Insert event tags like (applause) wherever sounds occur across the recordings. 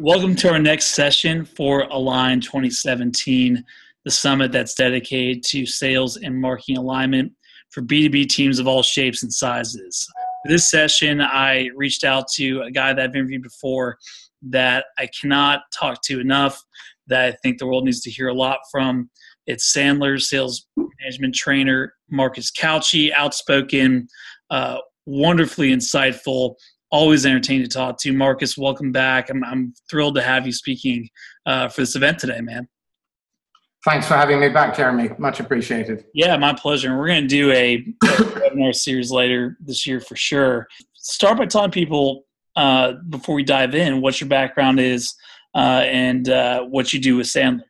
Welcome to our next session for Aligned 2017, the summit that's dedicated to sales and marketing alignment for B2B teams of all shapes and sizes. For this session, I reached out to a guy that I've interviewed before that I cannot talk to enough, that I think the world needs to hear a lot from. It's Sandler, sales management trainer, Marcus Cauchi, outspoken, uh, wonderfully insightful, always entertaining to talk to. Marcus, welcome back. I'm, I'm thrilled to have you speaking uh, for this event today, man. Thanks for having me back, Jeremy. Much appreciated. Yeah, my pleasure. And we're going to do a, a webinar series later this year for sure. Start by telling people uh, before we dive in what your background is uh, and uh, what you do with Sandler.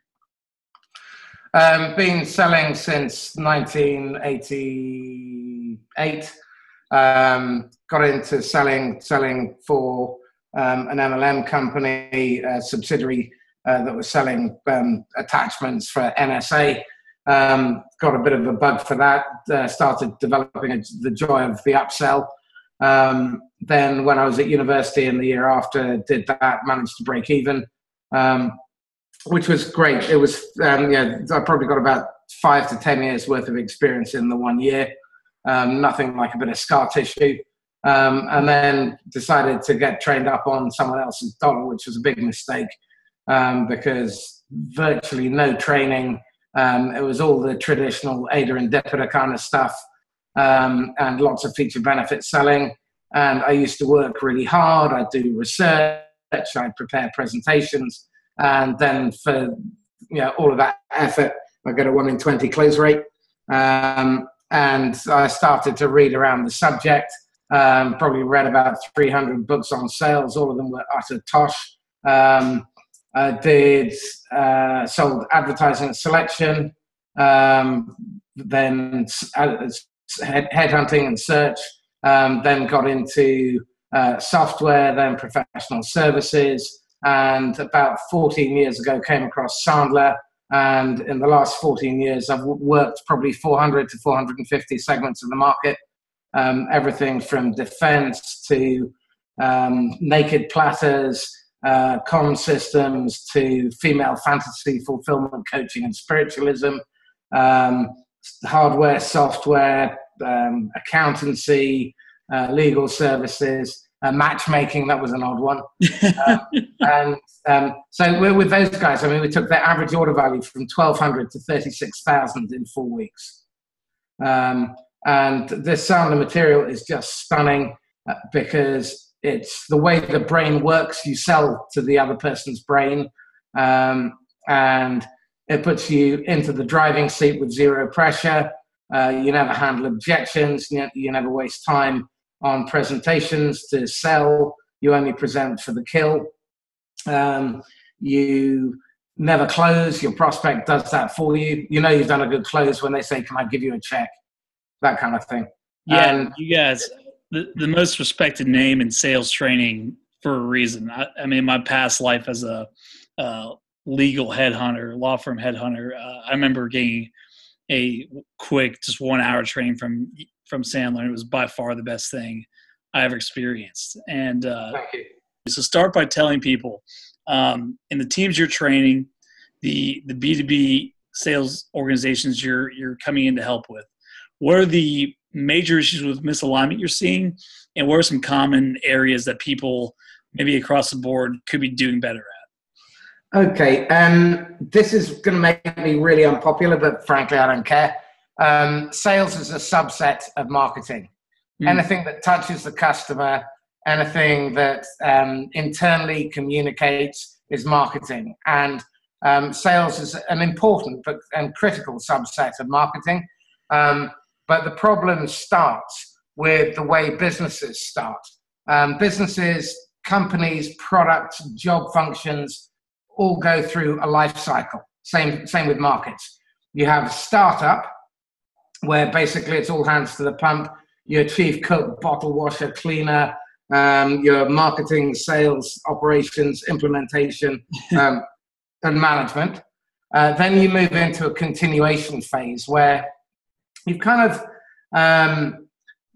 Um, been selling since 1988. Um, got into selling selling for um, an MLM company, a subsidiary uh, that was selling um, attachments for NSA. Um, got a bit of a bug for that. Uh, started developing a, the joy of the upsell. Um, then, when I was at university in the year after, did that. Managed to break even, um, which was great. It was yeah. I probably got about five to ten years worth of experience in the one year um, nothing like a bit of scar tissue. Um, and then decided to get trained up on someone else's dollar, which was a big mistake um, because virtually no training. Um, it was all the traditional AIDA and DIPADA kind of stuff um, and lots of feature benefit selling. And I used to work really hard. I'd do research, I'd prepare presentations. And then for you know, all of that effort, I get a 1 in 20 close rate. Um, and I started to read around the subject. Um, probably read about 300 books on sales. All of them were utter tosh. Um, I did uh, sold advertising selection, um, then uh, headhunting and search. Um, then got into uh, software, then professional services, and about 14 years ago came across Sandler and in the last 14 years, I've worked probably 400 to 450 segments of the market, um, everything from defense to um, naked platters, uh, systems to female fantasy fulfillment coaching and spiritualism, um, hardware, software, um, accountancy, uh, legal services uh, matchmaking. That was an odd one. (laughs) um, and um, so we're with those guys. I mean, we took their average order value from 1,200 to 36,000 in four weeks. Um, and this Sandler material is just stunning uh, because it's the way the brain works. You sell to the other person's brain, um, and it puts you into the driving seat with zero pressure. Uh, you never handle objections. You, you never waste time on presentations to sell. You only present for the kill. Um, you never close. Your prospect does that for you. You know you've done a good close when they say, "Can I give you a check?" That kind of thing. Yeah, um, you guys, the, the most respected name in sales training for a reason. I, I mean, my past life as a uh, legal headhunter, law firm headhunter, uh, I remember getting a quick, just one hour training from from Sandler. It was by far the best thing I ever experienced. And uh, so start by telling people um, in the teams you're training, the the B2B sales organizations you're you're coming in to help with. What are the major issues with misalignment you're seeing, and what are some common areas that people maybe across the board could be doing better at? Okay, um, this is going to make me really unpopular, but frankly, I don't care. Um, sales is a subset of marketing. Mm. Anything that touches the customer, anything that um, internally communicates is marketing. And um, sales is an important but and critical subset of marketing. Um, but the problem starts with the way businesses start. Um, businesses, companies, products, job functions all go through a life cycle. Same, same with markets. You have startup, where basically it's all hands to the pump. Your chief cook, bottle washer, cleaner, um, your marketing, sales, operations, implementation, (laughs) um, and management. Uh, then you move into a continuation phase where you've kind of um,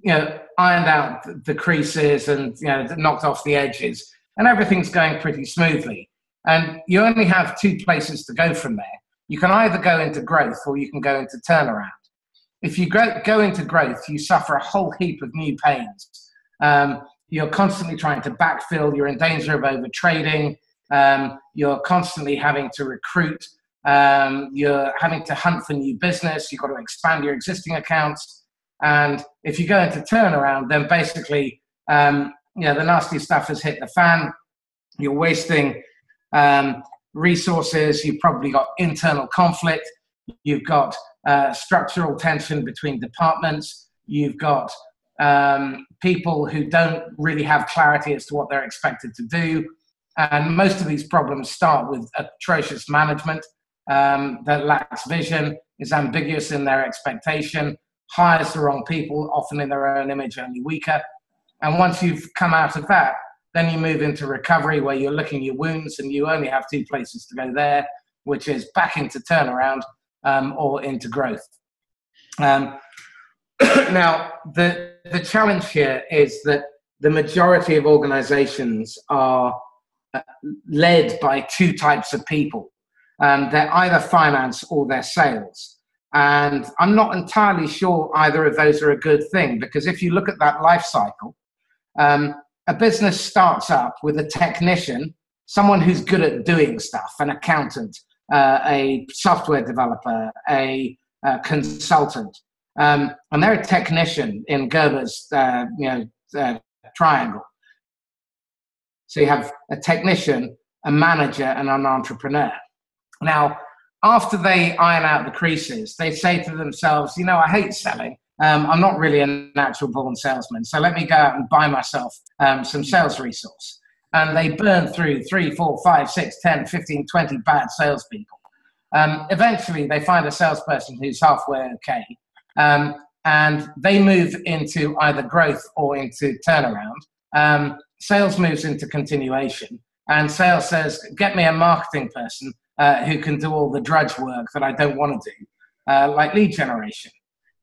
you know ironed out the creases and you know knocked off the edges, and everything's going pretty smoothly. And you only have two places to go from there. You can either go into growth or you can go into turnaround. If you go, into growth, you suffer a whole heap of new pains. Um, you're constantly trying to backfill, you're in danger of overtrading, um, you're constantly having to recruit, um, you're having to hunt for new business, you've got to expand your existing accounts. And if you go into turnaround, then basically, um, you know, the nasty stuff has hit the fan. You're wasting um, resources. You've probably got internal conflict. You've got uh, structural tension between departments. You've got um, people who don't really have clarity as to what they're expected to do. And most of these problems start with atrocious management um, that lacks vision, is ambiguous in their expectation, hires the wrong people, often in their own image, only weaker. And once you've come out of that, then you move into recovery where you're looking your wounds and you only have two places to go there, which is back into turnaround um, or into growth. Um, (clears throat) now, the, the challenge here is that the majority of organizations are uh, led by two types of people. Um, they're either finance or they're sales. And I'm not entirely sure either of those are a good thing because if you look at that life cycle, um, a business starts up with a technician, someone who's good at doing stuff, an accountant, uh, a software developer, a, a consultant, um, and they're a technician in Gerber's, uh, you know, uh, triangle. So you have a technician, a manager, and an entrepreneur. Now, after they iron out the creases, they say to themselves, you know, I hate selling. Um, I'm not really a natural born salesman, so let me go out and buy myself um, some sales resource. And they burn through three, four, five, six, 10, 15, 20 bad salespeople. Um, eventually, they find a salesperson who's halfway okay, um, and they move into either growth or into turnaround. Um, sales moves into continuation, and sales says, Get me a marketing person uh, who can do all the drudge work that I don't want to do, uh, like lead generation.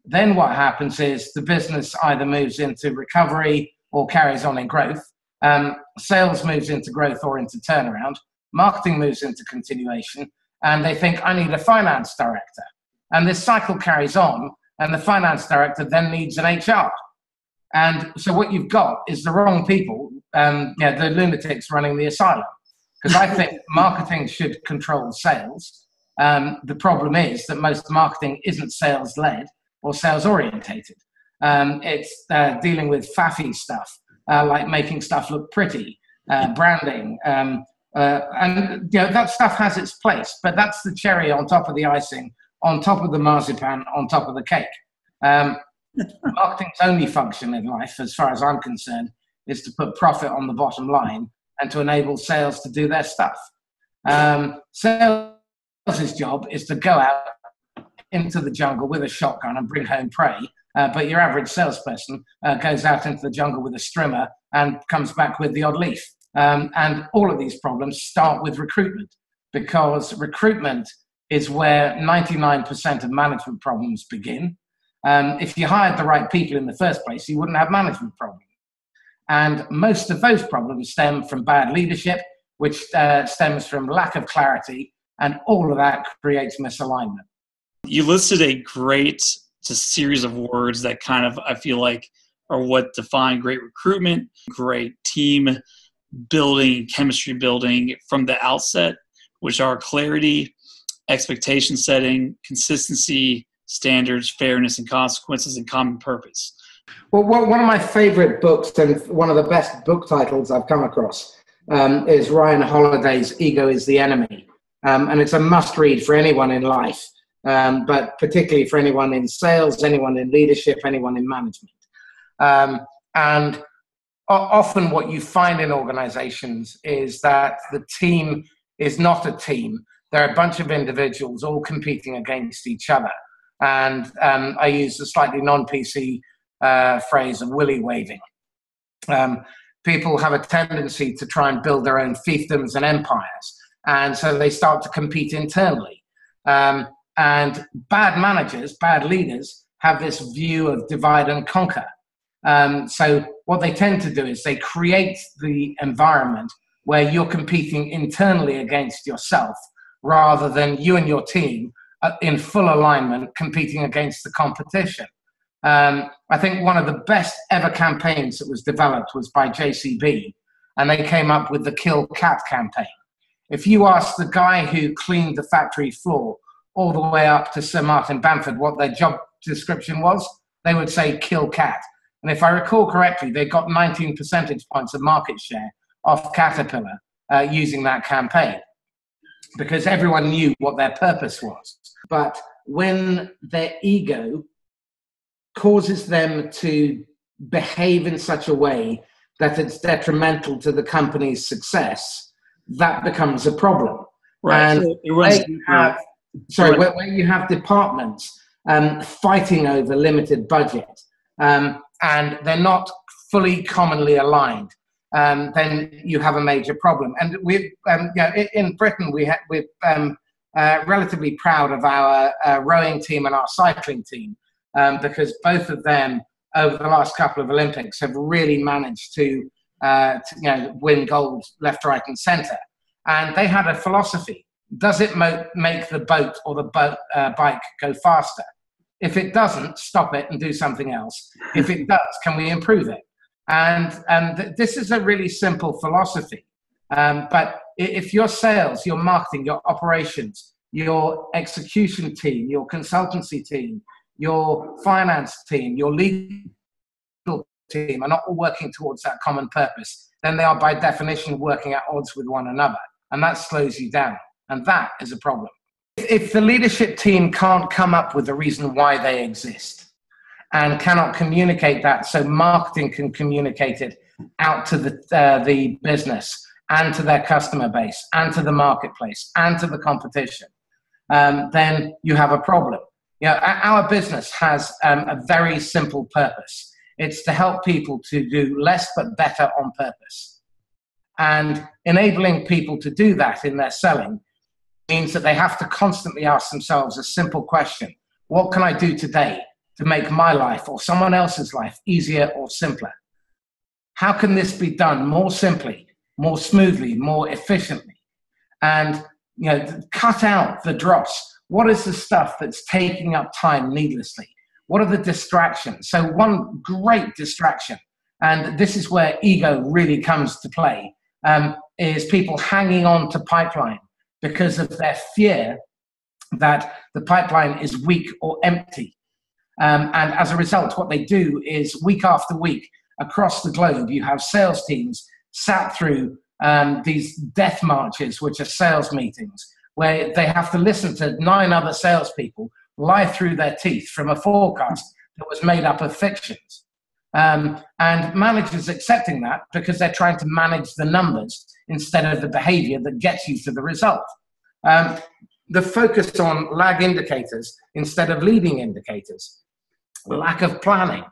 Then what happens is the business either moves into recovery or carries on in growth. Um, sales moves into growth or into turnaround. Marketing moves into continuation. And they think, I need a finance director. And this cycle carries on. And the finance director then needs an HR. And so what you've got is the wrong people, um, yeah, the lunatics running the asylum. Because I think (laughs) marketing should control sales. Um, the problem is that most marketing isn't sales led or sales orientated. Um, it's uh, dealing with faffy stuff, uh, like making stuff look pretty, uh, branding, um, uh, and you know, that stuff has its place. But that's the cherry on top of the icing, on top of the marzipan, on top of the cake. Um, (laughs) marketing's only function in life, as far as I'm concerned, is to put profit on the bottom line and to enable sales to do their stuff. Um, sales' job is to go out into the jungle with a shotgun and bring home prey. Uh, but your average salesperson uh, goes out into the jungle with a strimmer and comes back with the odd leaf. Um, and all of these problems start with recruitment because recruitment is where 99% of management problems begin. Um, if you hired the right people in the first place, you wouldn't have management problems. And most of those problems stem from bad leadership, which uh, stems from lack of clarity, and all of that creates misalignment. You listed a great just series of words that kind of I feel like are what define great recruitment, great team building, chemistry building from the outset, which are clarity, expectation setting, consistency, standards, fairness and consequences, and common purpose. Well, one of my favorite books and one of the best book titles I've come across um, is Ryan Holiday's Ego is the Enemy. Um, and it's a must read for anyone in life um, but particularly for anyone in sales, anyone in leadership, anyone in management. Um, and often what you find in organizations is that the team is not a team. There are a bunch of individuals all competing against each other. And um, I use a slightly non PC uh, phrase of willy waving. Um, people have a tendency to try and build their own fiefdoms and empires. And so they start to compete internally. Um, and bad managers, bad leaders, have this view of divide and conquer. Um, so what they tend to do is they create the environment where you're competing internally against yourself rather than you and your team in full alignment competing against the competition. Um, I think one of the best ever campaigns that was developed was by JCB, and they came up with the Kill Cat campaign. If you ask the guy who cleaned the factory floor all the way up to Sir Martin Bamford what their job description was, they would say Kill Cat. And if I recall correctly, they got 19 percentage points of market share off Caterpillar uh, using that campaign because everyone knew what their purpose was. But when their ego causes them to behave in such a way that it's detrimental to the company's success, that becomes a problem. Right. And so where you have, sorry, where, where, you have departments um, fighting over limited budget um, and they're not fully commonly aligned, um, then you have a major problem. And we, um, you know, in Britain, we ha- we're um, uh, relatively proud of our uh, rowing team and our cycling team um, because both of them over the last couple of Olympics have really managed to, uh, to you know, win gold left, right, and centre. And they had a philosophy: Does it mo- make the boat or the boat uh, bike go faster? If it doesn't, stop it and do something else. If it (laughs) does, can we improve it? And, and th- this is a really simple philosophy. Um, but if your sales, your marketing, your operations, your execution team, your consultancy team, your finance team, your legal team are not all working towards that common purpose, then they are by definition working at odds with one another. And that slows you down. And that is a problem. If the leadership team can't come up with a reason why they exist and cannot communicate that so marketing can communicate it out to the, uh, the business and to their customer base and to the marketplace and to the competition, um, then you have a problem. You know, our business has um, a very simple purpose. It's to help people to do less but better on purpose. And enabling people to do that in their selling means that they have to constantly ask themselves a simple question What can I do today to make my life or someone else's life easier or simpler? How can this be done more simply, more smoothly, more efficiently? And you know, cut out the dross. What is the stuff that's taking up time needlessly? What are the distractions? So, one great distraction, and this is where ego really comes to play, um, is people hanging on to pipeline because of their fear that the pipeline is weak or empty. Um, and as a result, what they do is week after week across the globe, you have sales teams sat through um, these death marches, which are sales meetings, where they have to listen to nine other salespeople lie through their teeth from a forecast that was made up of fictions. Um, and managers accepting that because they're trying to manage the numbers instead of the behavior that gets you to the result. Um, the focus on lag indicators instead of leading indicators, lack of planning,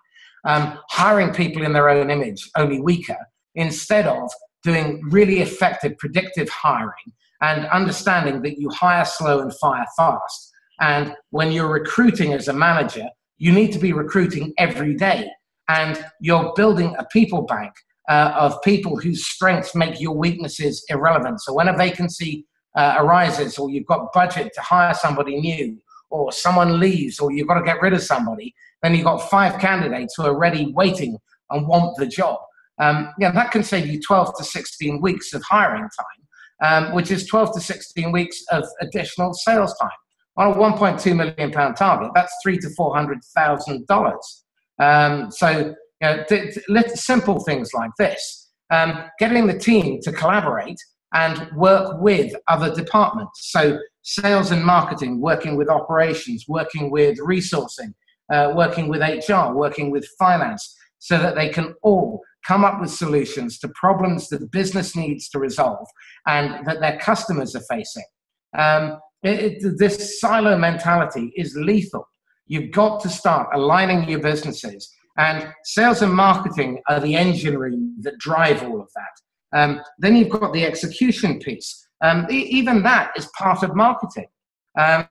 um, hiring people in their own image, only weaker, instead of doing really effective predictive hiring and understanding that you hire slow and fire fast. And when you're recruiting as a manager, you need to be recruiting every day. And you're building a people bank uh, of people whose strengths make your weaknesses irrelevant. So when a vacancy uh, arises, or you've got budget to hire somebody new, or someone leaves, or you've got to get rid of somebody, then you've got five candidates who are ready, waiting, and want the job. Um, yeah, that can save you 12 to 16 weeks of hiring time, um, which is 12 to 16 weeks of additional sales time. On a 1.2 million pound target, that's three to four hundred thousand dollars. Um, so you know, th- th- simple things like this. Um, getting the team to collaborate and work with other departments. So, sales and marketing, working with operations, working with resourcing, uh, working with HR, working with finance, so that they can all come up with solutions to problems that the business needs to resolve and that their customers are facing. Um, it, it, this silo mentality is lethal. You've got to start aligning your businesses and sales and marketing are the engine room that drive all of that. Um, then you've got the execution piece. Um, e- even that is part of marketing. Um,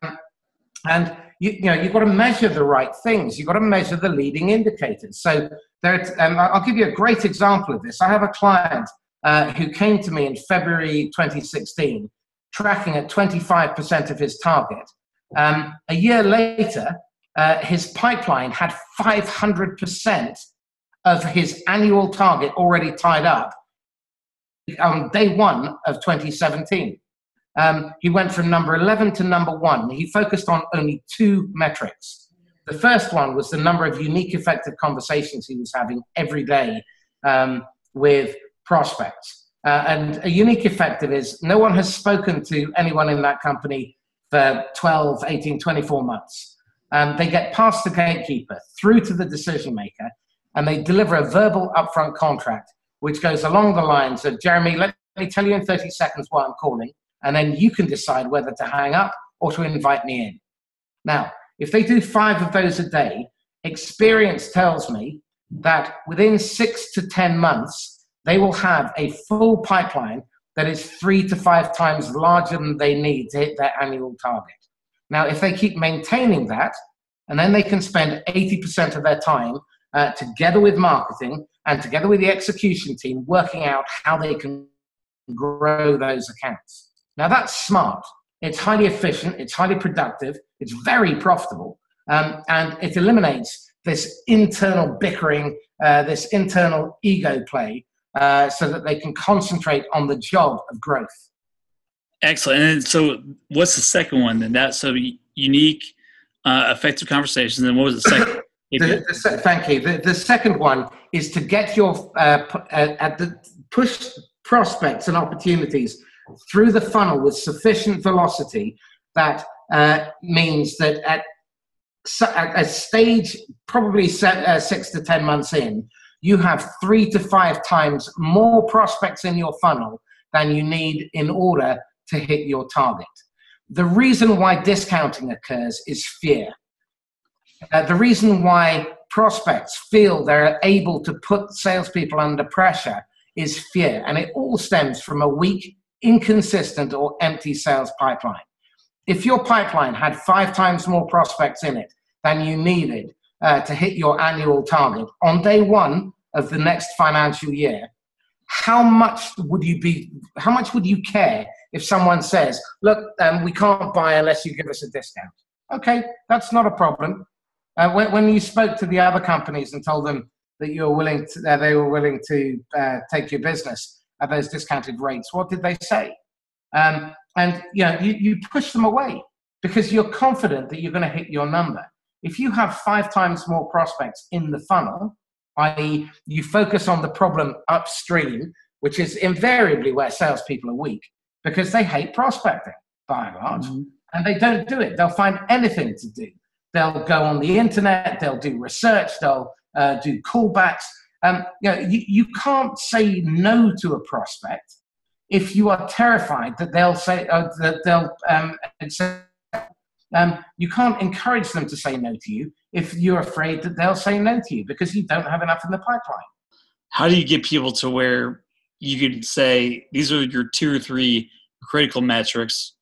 and you, you, know, you've got to measure the right things. You've got to measure the leading indicators. So there, um, I'll give you a great example of this. I have a client uh, who came to me in February 2016, tracking at 25% of his target. Um, a year later, uh, his pipeline had 500% of his annual target already tied up on day one of 2017. Um, he went from number 11 to number one. He focused on only two metrics. The first one was the number of unique, effective conversations he was having every day um, with prospects. Uh, and a unique effective is no one has spoken to anyone in that company for 12, 18, 24 months. Um, they get past the gatekeeper through to the decision maker and they deliver a verbal upfront contract which goes along the lines of Jeremy, let me tell you in 30 seconds why I'm calling, and then you can decide whether to hang up or to invite me in. Now, if they do five of those a day, experience tells me that within six to 10 months, they will have a full pipeline that is three to five times larger than they need to hit their annual target. Now, if they keep maintaining that, and then they can spend 80% of their time uh, together with marketing and together with the execution team, working out how they can grow those accounts. Now, that's smart. It's highly efficient, it's highly productive, it's very profitable, um, and it eliminates this internal bickering, uh, this internal ego play, uh, so that they can concentrate on the job of growth. Excellent. And so, what's the second one then? That so unique, uh, effective conversations. And what was the (coughs) second? the, the, thank you. The, the, second one is to get your uh, uh, at the push prospects and opportunities through the funnel with sufficient velocity that uh, means that at a stage probably uh, six to ten months in, you have three to five times more prospects in your funnel than you need in order to hit your target. The reason why discounting occurs is fear. Uh, the reason why prospects feel they're able to put salespeople under pressure is fear, and it all stems from a weak, inconsistent, or empty sales pipeline. If your pipeline had five times more prospects in it than you needed uh, to hit your annual target on day one of the next financial year, how much would you be? How much would you care if someone says, "Look, um, we can't buy unless you give us a discount"? Okay, that's not a problem. Uh, when, when, you spoke to the other companies and told them that you were willing to, uh, they were willing to uh, take your business at those discounted rates, what did they say? Um, and you know, you, you push them away because you're confident that you're going to hit your number. If you have five times more prospects in the funnel, i.e., you focus on the problem upstream, which is invariably where salespeople are weak because they hate prospecting by and large, mm-hmm. and they don't do it. They'll find anything to do They'll go on the internet, they'll do research, they'll uh, do callbacks. Um, you, know, you, you can't say no to a prospect if you are terrified that they'll say uh, that they'll um. Um, you can't encourage them to say no to you if you're afraid that they'll say no to you because you don't have enough in the pipeline. How do you get people to where you can say these are your two or three critical metrics?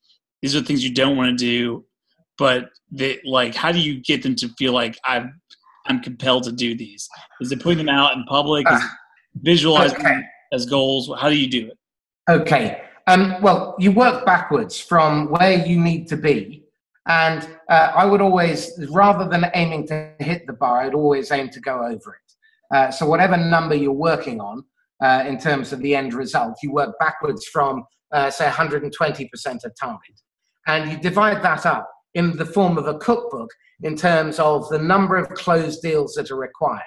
These are things you don't want to do, but they like how do you get them to feel like i'm i'm compelled to do these? Is it putting them out in public? Is ah, visualizing okay. as goals? How do you do it? Okay. Um, well you work backwards from where you need to be and uh, i would always rather than aiming to hit the bar i'd always aim to go over it. Uh, so whatever number you're working on uh, in terms of the end result you work backwards from uh, say 120% of target and you divide that up in the form of a cookbook in terms of the number of closed deals that are required.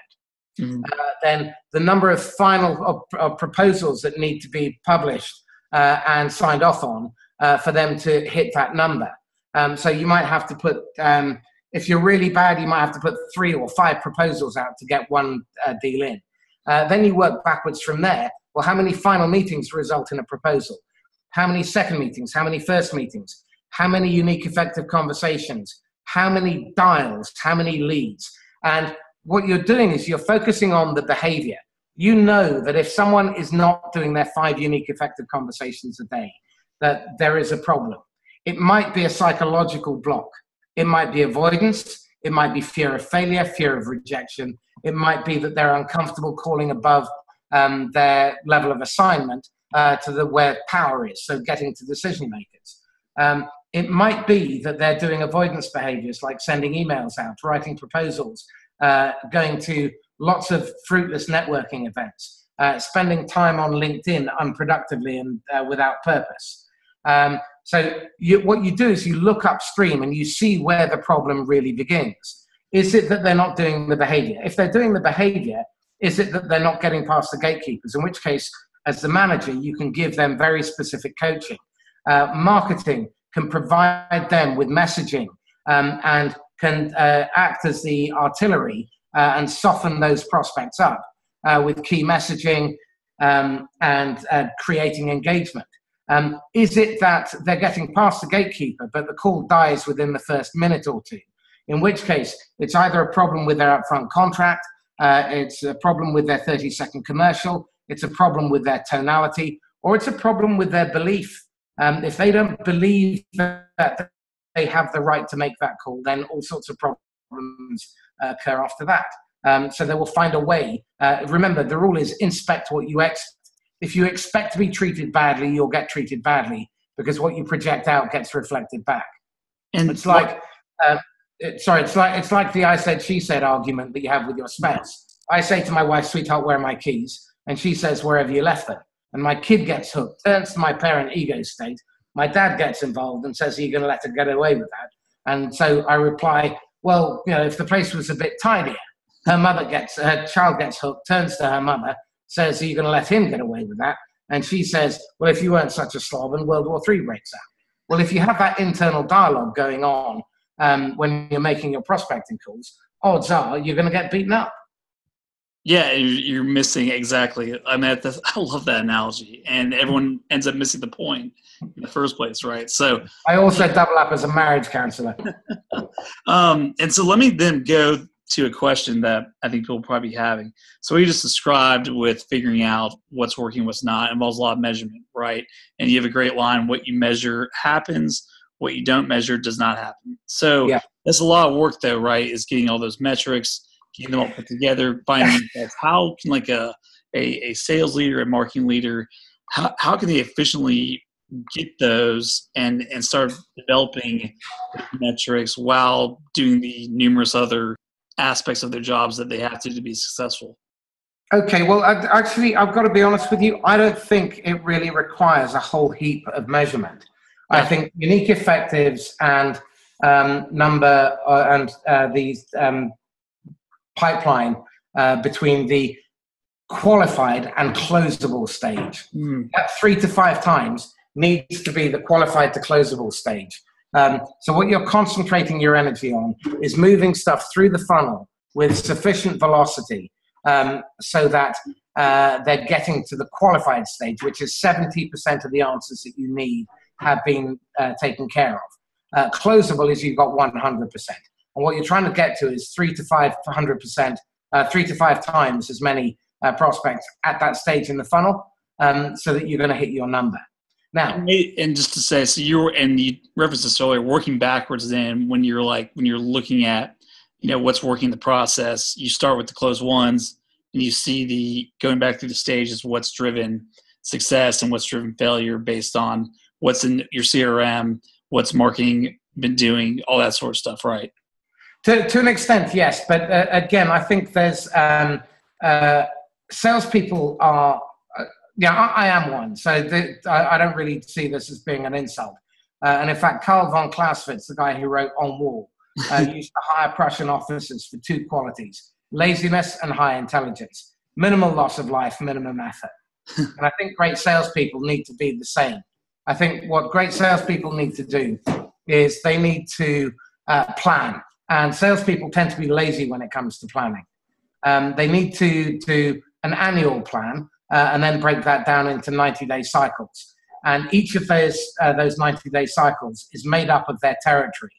Mm. Uh, then the number of final of, of proposals that need to be published uh, and signed off on uh, for them to hit that number. Um, so you might have to put, um, if you're really bad, you might have to put three or five proposals out to get one uh, deal in. Uh, then you work backwards from there. Well, how many final meetings result in a proposal? How many second meetings? How many first meetings? how many unique effective conversations, how many dials, how many leads. And what you're doing is you're focusing on the behavior. You know that if someone is not doing their five unique effective conversations a day, that there is a problem. It might be a psychological block. It might be avoidance. It might be fear of failure, fear of rejection. It might be that they're uncomfortable calling above um, their level of assignment. uh, to the where power is, so getting to decision makers. Um, it might be that they're doing avoidance behaviors like sending emails out, writing proposals, uh, going to lots of fruitless networking events, uh, spending time on LinkedIn unproductively and uh, without purpose. Um, so you, what you do is you look upstream and you see where the problem really begins. Is it that they're not doing the behavior? If they're doing the behavior, is it that they're not getting past the gatekeepers? In which case, as the manager, you can give them very specific coaching. Uh, marketing can provide them with messaging um, and can uh, act as the artillery uh, and soften those prospects up uh, with key messaging um, and uh, creating engagement. Um, is it that they're getting past the gatekeeper, but the call dies within the first minute or two? In which case, it's either a problem with their upfront contract, uh, it's a problem with their 30 second commercial, it's a problem with their tonality, or it's a problem with their belief. Um, if they don't believe that they have the right to make that call, then all sorts of problems uh, occur after that. Um, so they will find a way. Uh, remember, the rule is inspect what you expect. If you expect to be treated badly, you'll get treated badly because what you project out gets reflected back. And it's like, uh, it, sorry, it's like it's like the I said she said argument that you have with your spouse. I say to my wife, "Sweetheart, where are my keys?" And she says, "Wherever you left them." And my kid gets hooked, turns to my parent ego state. My dad gets involved and says, "Are you going to let her get away with that?" And so I reply, "Well, you know, if the place was a bit tidier." Her mother gets her child gets hooked, turns to her mother, says, "Are you going to let him get away with that?" And she says, "Well, if you weren't such a slob, and World War Three breaks out." Well, if you have that internal dialogue going on um, when you're making your prospecting calls, odds are you're going to get beaten up. Yeah, you're missing exactly. I mean, (laughs) I love that analogy, and everyone ends up missing the point in the first place, right? So I also double up as a marriage counselor. (laughs) um, and so let me then go to a question that I think people probably be having. So we just described with figuring out what's working, what's not, involves a lot of measurement, right? And you have a great line: what you measure happens, what you don't measure does not happen. So yeah. that's a lot of work, though, right? Is getting all those metrics, getting them all put together, finding (laughs) how can like a, a, a sales leader, a marketing leader, how, how can they efficiently get those and and start developing metrics while doing the numerous other aspects of their jobs that they have to to be successful okay well actually i've got to be honest with you i don't think it really requires a whole heap of measurement I think unique effectives and um, number uh, and uh, the um, pipeline uh, between the qualified and closable stage. Mm. That three to five times needs to be the qualified to closable stage. Um, so what you're concentrating your energy on is moving stuff through the funnel with sufficient velocity um, so that uh, they're getting to the qualified stage, which is 70% of the answers that you need have been uh, taken care of. Uh, closable is you've got 100%. And what you're trying to get to is three to 500%, uh, three to five times as many uh, prospects at that stage in the funnel um, so that you're going to hit your number. Now, and just to say, so you're, and you referenced this earlier, working backwards then when you're like, when you're looking at, you know, what's working the process, you start with the closed ones and you see the going back through the stages, what's driven success and what's driven failure based on what's in your CRM, what's marketing been doing, all that sort of stuff, right? To, to an extent, yes. But uh, again, I think there's um, uh, salespeople are, yeah, I, I, am one. So the, I, I, don't really see this as being an insult. Uh, and in fact, Karl von Clausewitz, the guy who wrote On War, uh, (laughs) used to hire Prussian officers for two qualities laziness and high intelligence, minimal loss of life, minimum effort. (laughs) and I think great salespeople need to be the same. I think what great salespeople need to do is they need to uh, plan. And salespeople tend to be lazy when it comes to planning. Um, they need to do an annual plan uh, and then break that down into 90 day cycles. And each of those, uh, those 90 day cycles is made up of their territory.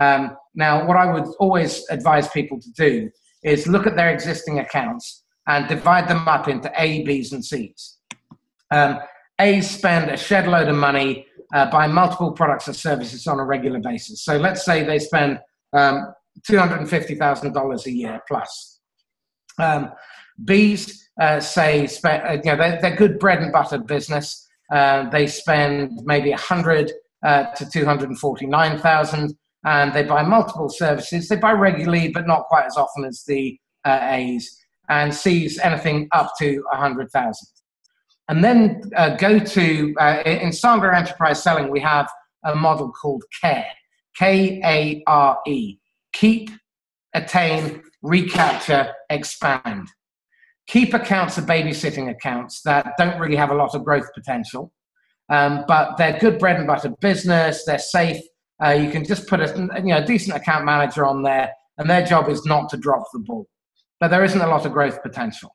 Um, now, what I would always advise people to do is look at their existing accounts and divide them up into A, B's, and C's. Um, A's spend a shed load of money uh, buying multiple products and services on a regular basis. So let's say they spend um, $250,000 a year plus. Um, B's uh, say, spe- uh, you know, they're, they're, good bread and butter business. Uh, they spend maybe 100 uh, to 249,000 and they buy multiple services. They buy regularly, but not quite as often as the A's, and C's anything up to 100,000. And then go to, in Sandler Enterprise Selling, we have a model called KARE, K A R E. Keep, attain, recapture, expand. Keep accounts are babysitting accounts that don't really have a lot of growth potential, um, but they're good bread and butter business, they're safe, uh, you can just put a you know decent account manager on there, and their job is not to drop the ball. But there isn't a lot of growth potential.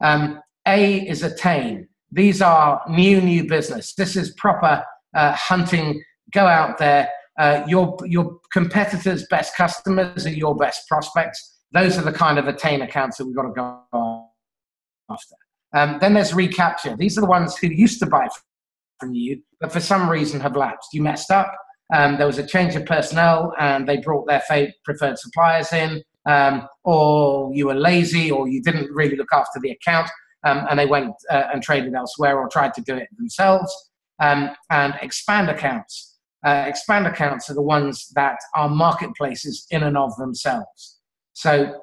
Um, a is attain. These are new new business. This is proper uh, hunting. Go out there. Uh, your your competitors' best customers are your best prospects. Those are the kind of attain accounts that we've got to go after. Um, then there's recapture. These are the ones who used to buy from you, but for some reason have lapsed. You messed up um, there was a change of personnel and they brought their preferred suppliers in, um, or you were lazy or you didn't really look after the account um, and they went uh, and traded elsewhere or tried to do it themselves. Um, and expand accounts. Uh, expand accounts are the ones that are marketplaces in and of themselves. So,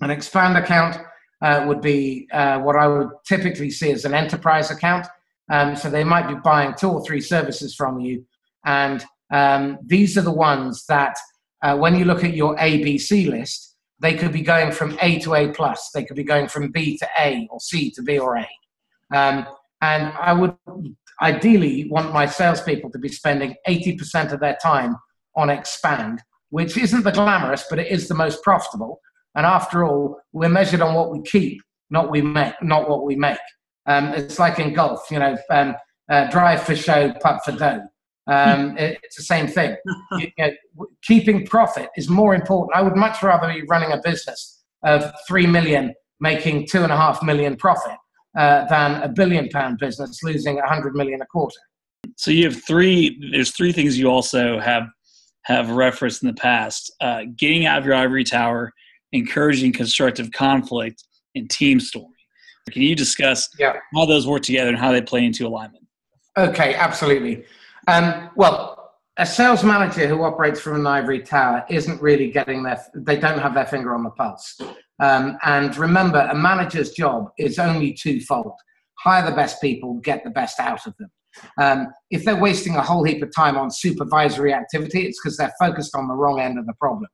an expand account uh, would be uh, what I would typically see as an enterprise account. Um, so, they might be buying two or three services from you, and um, these are the ones that, uh, when you look at your ABC list, they could be going from A to A plus. They could be going from B to A or C to B or A. Um, and I would ideally want my salespeople to be spending 80% of their time on expand, which isn't the glamorous, but it is the most profitable. And after all, we're measured on what we keep, not we make, not what we make. Um, it's like in golf, you know, um, uh, drive for show, putt for dough. Um, (laughs) it's the same thing. you know, keeping profit is more important. I would much rather be running a business of three million making two and a half million profit uh, than a billion pound business losing a hundred million a quarter. So you have three. There's three things you also have have referenced in the past: uh, getting out of your ivory tower, encouraging constructive conflict, and team storming. Can you discuss yeah. how those work together and how they play into alignment? Okay, absolutely. Um, well, a sales manager who operates from an ivory tower isn't really getting their, they don't have their finger on the pulse. Um, and remember, a manager's job is only twofold hire the best people, get the best out of them. Um, if they're wasting a whole heap of time on supervisory activity, it's because they're focused on the wrong end of the problem.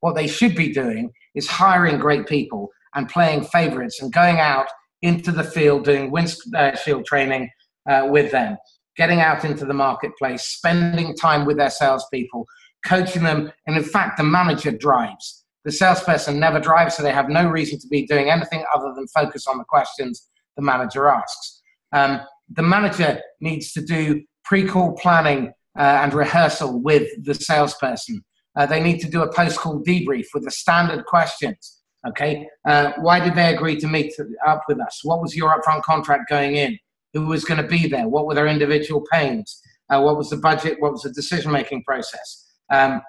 What they should be doing is hiring great people and playing favorites and going out into the field doing windshield training uh, with them getting out into the marketplace, spending time with their salespeople, coaching them. And in fact, the manager drives. The salesperson never drives, so they have no reason to be doing anything other than focus on the questions the manager asks. Um, the manager needs to do pre call planning uh, and rehearsal with the salesperson. Uh, they need to do a post call debrief with the standard questions. Okay, uh, why did they agree to meet up with us? What was your upfront contract going in? who was going to be there, what were their individual pains, uh, what was the budget, what was the decision making process, um,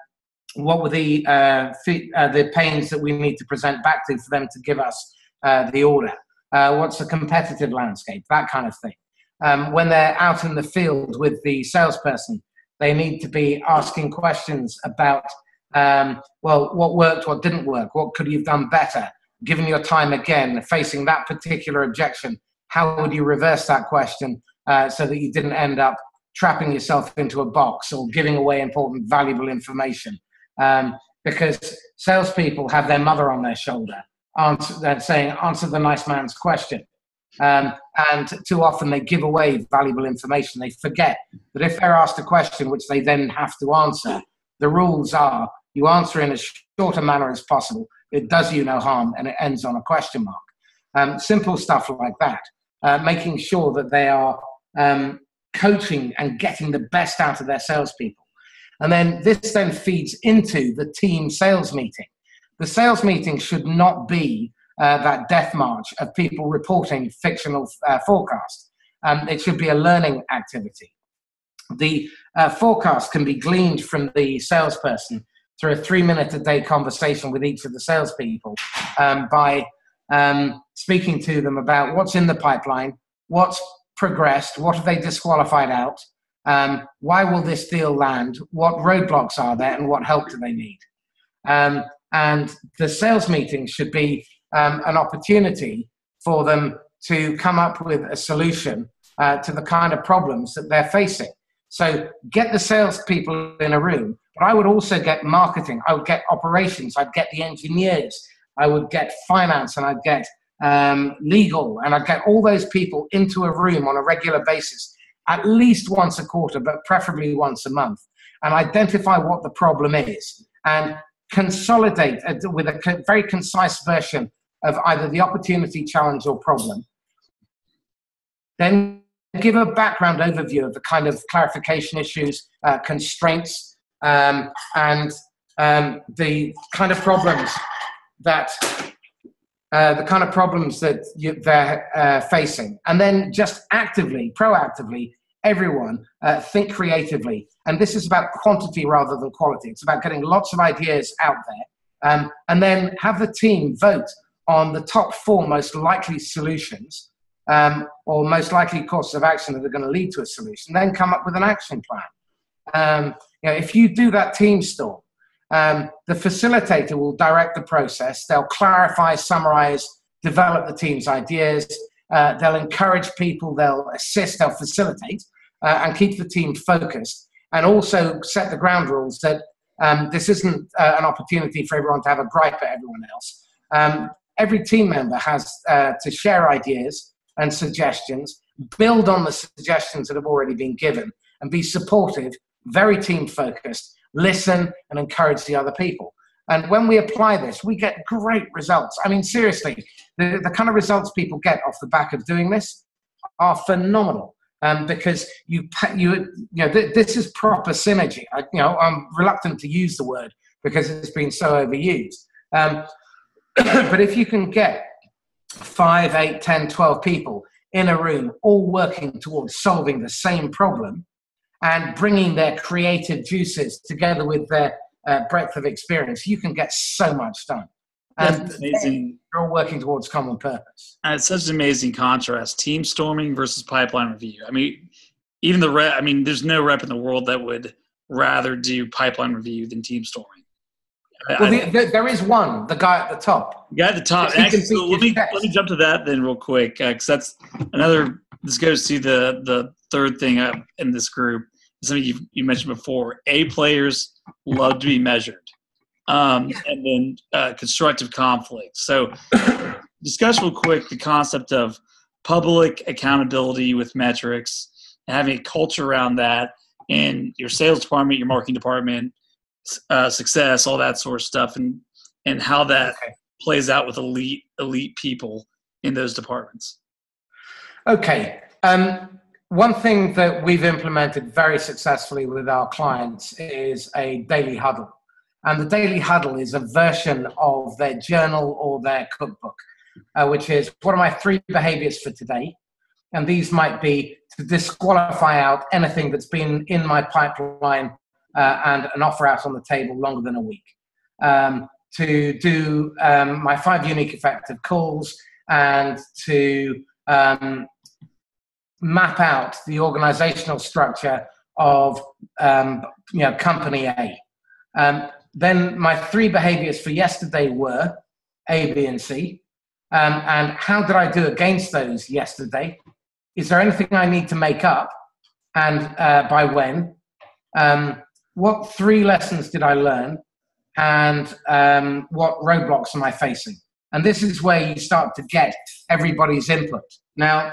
what were the uh, fee, uh, the pains that we need to present back to for them to give us uh, the order, what's the competitive landscape, that kind of thing. Um, when they're out in the field with the salesperson, they need to be asking questions about, um, well, what worked, what didn't work, what could you have done better, given your time again, facing that particular objection how would you reverse that question uh, so that you didn't end up trapping yourself into a box or giving away important, valuable information? Um, because salespeople have their mother on their shoulder, answer, they're saying, answer the nice man's question. Um, and too often they give away valuable information. They forget that if they're asked a question which they then have to answer, the rules are you answer in as short a manner as possible. It does you no harm, and it ends on a question mark. Um, simple stuff like that uh, making sure that they are um, coaching and getting the best out of their salespeople. And then this then feeds into the team sales meeting. The sales meeting should not be uh, that death march of people reporting fictional uh, forecast. Um, it should be a learning activity. The uh, forecast can be gleaned from the salesperson through a three minute a day conversation with each of the salespeople um, by um, speaking to them about what's in the pipeline, what's progressed, what have they disqualified out, um, why will this deal land, what roadblocks are there, and what help do they need. Um, and the sales meeting should be um, an opportunity for them to come up with a solution uh, to the kind of problems that they're facing. So get the salespeople in a room, but I would also get marketing, I would get operations, I'd get the engineers, I would get finance, and I'd get um, legal, and I'd get all those people into a room on a regular basis, at least once a quarter, but preferably once a month, and identify what the problem is and consolidate with a very concise version of either the opportunity, challenge, or problem. Then give a background overview of the kind of clarification issues, uh, constraints, um, and um, the kind of problems that uh, the kind of problems that you, they're uh, facing, and then just actively, proactively, everyone uh, think creatively. And this is about quantity rather than quality. It's about getting lots of ideas out there, um, and then have the team vote on the top four most likely solutions um, or most likely courses of action that are going to lead to a solution, then come up with an action plan. Um, you know, if you do that team storm, um, the facilitator will direct the process. They'll clarify, summarize, develop the team's ideas. Uh, they'll encourage people. They'll assist. They'll facilitate uh, and keep the team focused. And also set the ground rules that um, this isn't uh, an opportunity for everyone to have a gripe at everyone else. Um, every team member has uh, to share ideas and suggestions, build on the suggestions that have already been given, and be supportive, very team focused, listen and encourage the other people. And when we apply this, we get great results. I mean, seriously, the, the kind of results people get off the back of doing this are phenomenal. Um, because you, you, you know, th- this is proper synergy. I, you know, I'm reluctant to use the word because it's been so overused. Um, (coughs) but if you can get five, eight, 10, 12 people in a room, all working towards solving the same problem and bringing their creative juices together with their uh, breadth of experience, you can get so much done. And amazing. You're all working towards common purpose. And it's such an amazing contrast: team storming versus pipeline review. I mean, even the rep. I mean, there's no rep in the world that would rather do pipeline review than team storming. Well, the, the, there is one, the guy at the top. The guy at the top. Actually, so let me let me jump to that then real quick because uh, that's another. This goes to the the third thing in this group. Something you you mentioned before. A players love to be measured, um, and then uh, constructive conflict. So, (coughs) discuss real quick the concept of public accountability with metrics, and having a culture around that in your sales department, your marketing department, uh, success, all that sort of stuff, and and how that okay. plays out with elite elite people in those departments. Okay. Um, one thing that we've implemented very successfully with our clients is a daily huddle. And the daily huddle is a version of their journal or their cookbook, uh, which is what are my three behaviors for today? And these might be to disqualify out anything that's been in my pipeline uh, and an offer out on the table longer than a week. Um, to do um, my five unique effective calls and to um, map out the organizational structure of um, you know, company A. Um, then my three behaviors for yesterday were A, B, and C. Um, and how did I do against those yesterday? Is there anything I need to make up? And uh, by when? Um, what three lessons did I learn and um, what roadblocks am I facing? And this is where you start to get everybody's input. Now,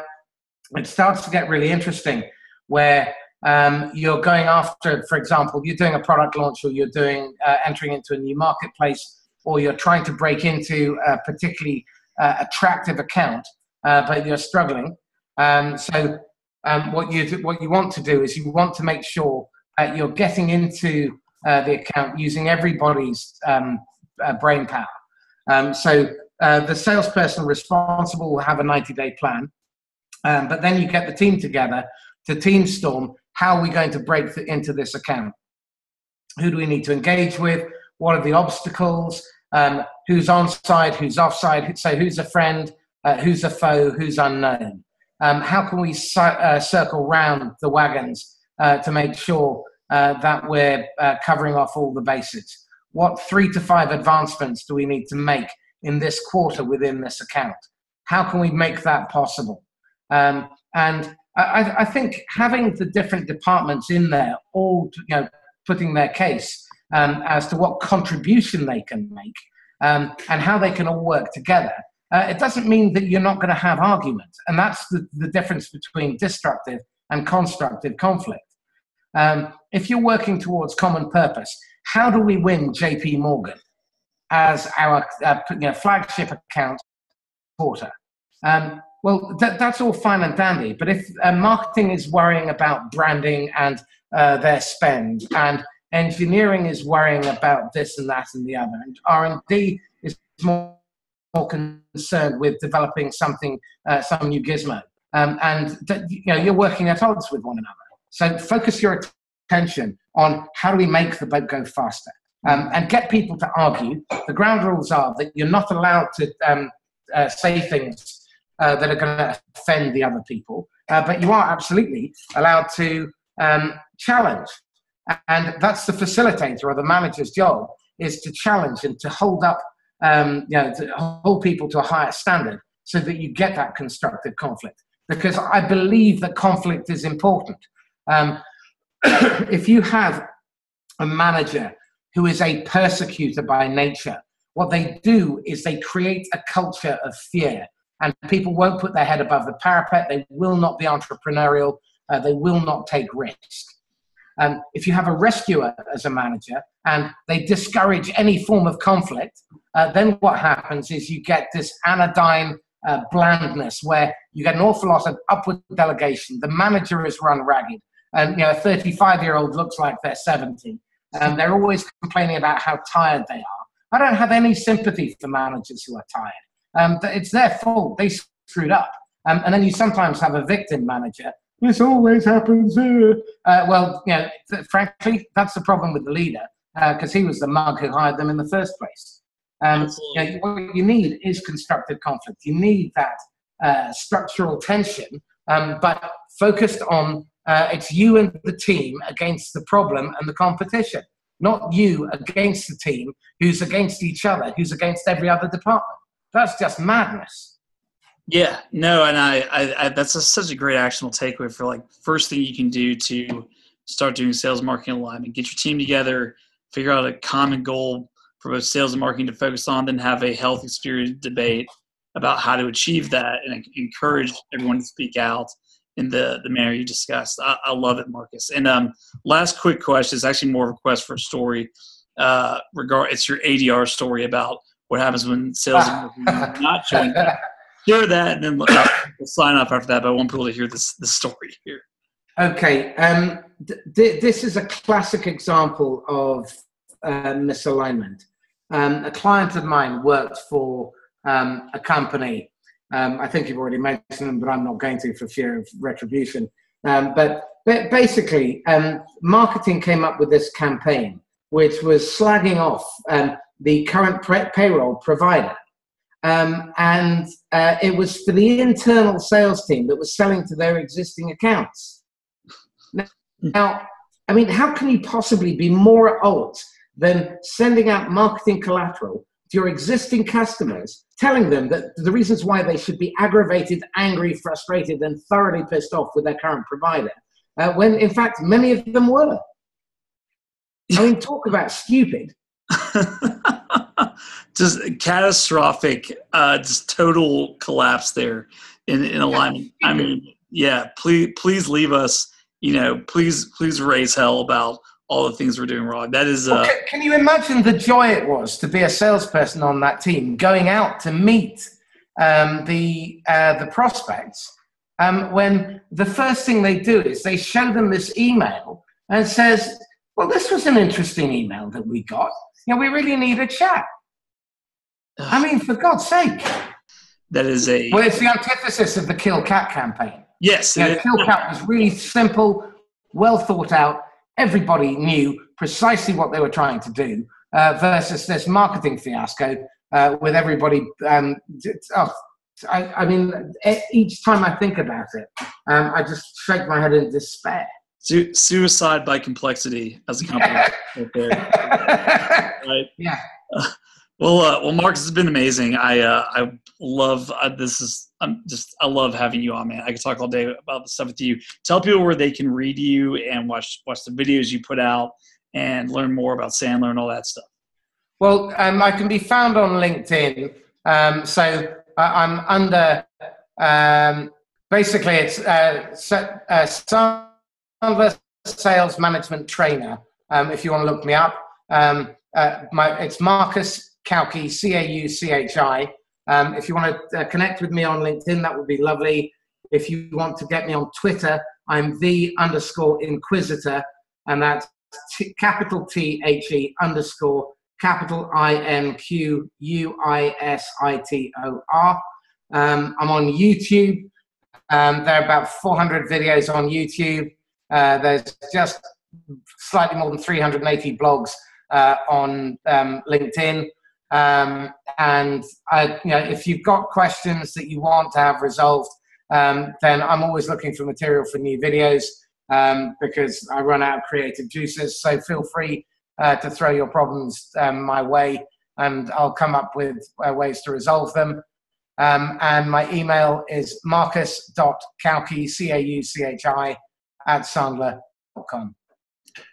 it starts to get really interesting where um, you're going after, for example, you're doing a product launch or you're doing uh, entering into a new marketplace or you're trying to break into a particularly uh, attractive account, uh, but you're struggling. Um, so um, what you what you want to do is you want to make sure uh, you're getting into uh, the account using everybody's um, uh, brain power. Um, so uh, the salesperson responsible will have a 90 day plan, um, but then you get the team together to team storm how are we going to break into this account? Who do we need to engage with? What are the obstacles? Um, who's on side, who's off side? so who's a friend, uh, who's a foe, who's unknown. Um, how can we uh, circle round the wagons uh, to make sure uh, that we're uh, covering off all the bases? What three to five advancements do we need to make in this quarter within this account? How can we make that possible? Um, and I, I, think having the different departments in there, all you know, putting their case um, as to what contribution they can make um, and how they can all work together. Uh, it doesn't mean that you're not going to have argument, and that's the, the difference between destructive and constructive conflict. Um, if you're working towards common purpose, how do we win JP Morgan as our uh, you know, flagship account porter? Um, well, that, that's all fine and dandy, but if uh, marketing is worrying about branding and uh, their spend, and engineering is worrying about this and that and the other, and R&D is more, more concerned with developing something, uh, some new gizmo, um, and you know you're working at odds with one another. So focus your attention on how do we make the boat go faster, um, and get people to argue. The ground rules are that you're not allowed to um, uh, say things uh, that are going to offend the other people, uh, but you are absolutely allowed to um, challenge. And that's the facilitator or the manager's job is to challenge and to hold up, um, you know, to hold people to a higher standard so that you get that constructive conflict. Because I believe that conflict is important. Um, (coughs) if you have a manager who is a persecutor by nature, what they do is they create a culture of fear and people won't put their head above the parapet. They will not be entrepreneurial. Uh, they will not take risk. Um, if you have a rescuer as a manager and they discourage any form of conflict, uh, then what happens is you get this anodyne uh, blandness where you get an awful lot of upward delegation. The manager is run ragged, and you know, a 35 year old looks like they're 70. And they're always complaining about how tired they are. I don't have any sympathy for managers who are tired. Um, it's their fault. They screwed up. Um, and then you sometimes have a victim manager. This always happens. Uh, well, you know, th- frankly, that's the problem with the leader because uh, he was the mug who hired them in the first place. Um, you know, what you need is constructive conflict. You need that uh, structural tension, um, but focused on uh, it's you and the team against the problem and the competition, not you against the team who's against each other, who's against every other department. That's just madness. Yeah, no, and I, I, I that's a, such a great actionable takeaway for like first thing you can do to start doing sales marketing alignment. Get your team together, figure out a common goal for both sales and marketing to focus on, then have a healthy spirited debate about how to achieve that and encourage everyone to speak out in the, the manner you discussed. I, I love it, Marcus. And um, last quick question is actually more of a quest for a story. Uh, regard it's your ADP story about what happens when sales are not showing up. (laughs) Share that, and then we'll sign off after that. But I want people to hear this the story here. Okay, um, th- this is a classic example of uh, misalignment. Um, a client of mine worked for um, a company. Um, I think you've already mentioned them, but I'm not going to for fear of retribution. Um, but, but, basically, um, marketing came up with this campaign, which was slagging off the current pre- payroll provider. Um, and uh, it was for the internal sales team that was selling to their existing accounts. Now, I mean, how can you possibly be more at odds than sending out marketing collateral to your existing customers, telling them that the reasons why they should be aggravated, angry, frustrated, and thoroughly pissed off with their current provider, uh, when in fact many of them were? I mean, talk about stupid. (laughs) just catastrophic, uh, just total collapse there in, in alignment. I mean, yeah, please, please leave us. You know, please, please raise hell about all the things we're doing wrong. That is. Uh, well, can, can, you imagine the joy it was to be a salesperson on that team, going out to meet um, the uh, the prospects, um, when the first thing they do is they show them this email and says, "Well, this was an interesting email that we got you know, we really need a chat. I mean, for God's sake. That is a. Well, it's the antithesis of the Kill Cat campaign. Yes. You know, Kill Cat was really simple, well thought out. Everybody knew precisely what they were trying to do uh, versus this marketing fiasco uh, with everybody. Um, oh, I, I, mean, each time I think about it, um, I just shake my head in despair. Su- suicide by complexity as a company. (laughs) (laughs) right? Yeah. Uh, well, uh, well, Marcus has been amazing. I uh, I love uh, this is I'm just I love having you on, man. I could talk all day about the stuff with you. Tell people where they can read you and watch watch the videos you put out and learn more about Sandler and all that stuff. Well, um, I can be found on LinkedIn. Um, so I'm under um, basically it's uh, Sandler Sales Management Trainer. Um, if you want to look me up, um, uh, my, it's Marcus Cauchi, C A U C H I. Um, if you want to uh, connect with me on LinkedIn, that would be lovely. If you want to get me on Twitter, I'm the underscore inquisitor, and that's t- capital T H E underscore capital I N Q U I S I T O R. Um, I'm on YouTube. Um, there are about 400 videos on YouTube. Uh, there's just slightly more than 380 blogs uh, on um, LinkedIn. Um, and I, you know, if you've got questions that you want to have resolved, um, then I'm always looking for material for new videos um, because I run out of creative juices. So feel free uh, to throw your problems um, my way, and I'll come up with uh, ways to resolve them. Um, and my email is marcus.cauchi, C-A-U-C-H-I, at sandler.com.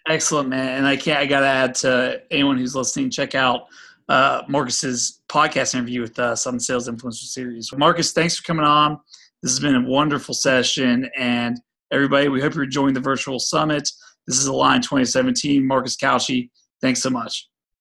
Excellent, man. And I can't, I got to add to anyone who's listening, check out uh, Marcus's podcast interview with us on the Sales Influencer Series. Marcus, thanks for coming on. This has been a wonderful session. And everybody, we hope you're enjoying the virtual summit. This is Align 2017. Marcus Cauchi, thanks so much.